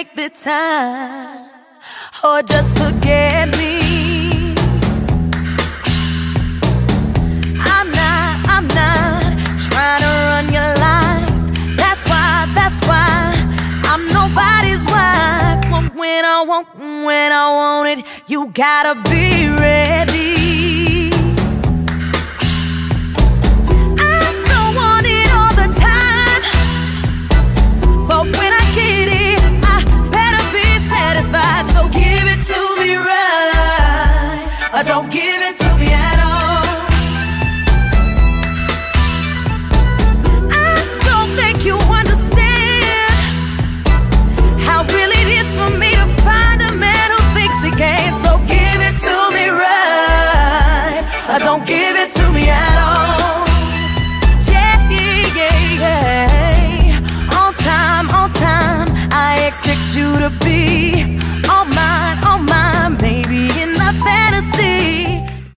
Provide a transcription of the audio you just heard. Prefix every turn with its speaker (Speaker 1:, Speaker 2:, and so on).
Speaker 1: Make the time or just forget me. I'm not, I'm not trying to run your life. That's why, that's why I'm nobody's wife. When I want, when I want it, you gotta be ready. Don't give it to me at all. I don't think you understand how really it is for me to find a man who thinks he can. So give it to me right, or don't give it to me at all. Yeah, yeah, yeah. On time, on time, I expect you to be